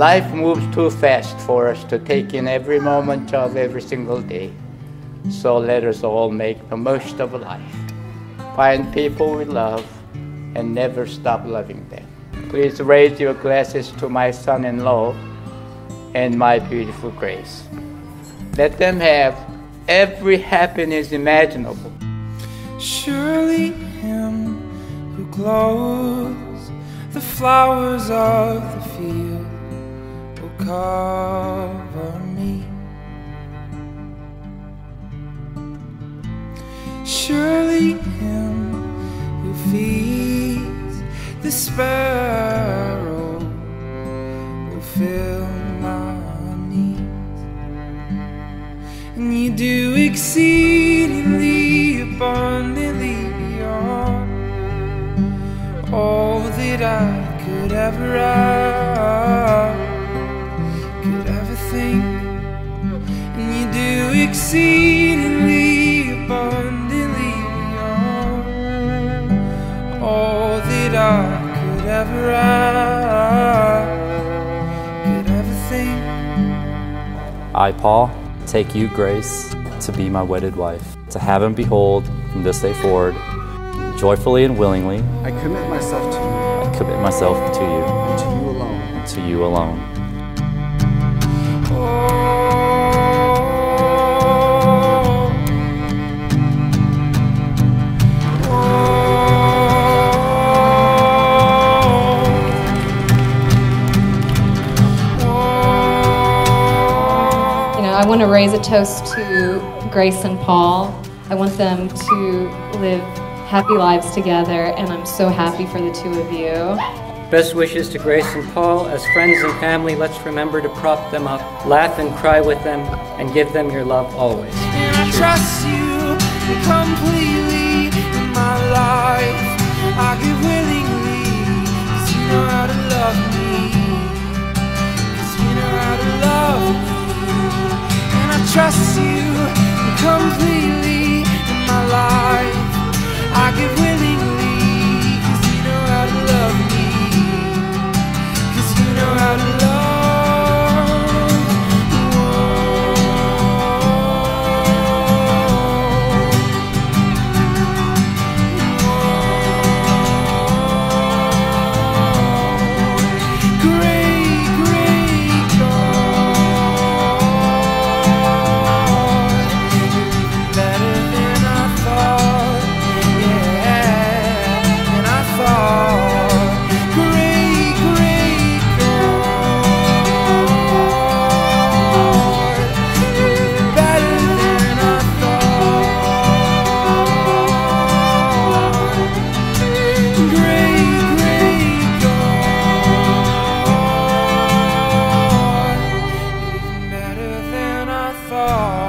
Life moves too fast for us to take in every moment of every single day. So let us all make the most of life. Find people we love and never stop loving them. Please raise your glasses to my son in law and my beautiful Grace. Let them have every happiness imaginable. Surely, Him who clothes the flowers of the field cover me. Surely, Him who feeds the sparrow will fill my needs, and you do exceedingly abundantly beyond all that I could ever ask, exceedingly abundantly beyond all that I could ever ask, could ever think. I, Paul, take you, Grace, to be my wedded wife, to have and behold from this day forward, joyfully and willingly, I commit myself to you I commit myself to you, and to you alone. and to you alone. I want to raise a toast to Grace and Paul. I want them to live happy lives together, and I'm so happy for the two of you. Best wishes to Grace and Paul. As friends and family, let's remember to prop them up, laugh and cry with them, and give them your love always. And I trust you completely in my life. I give trust you completely far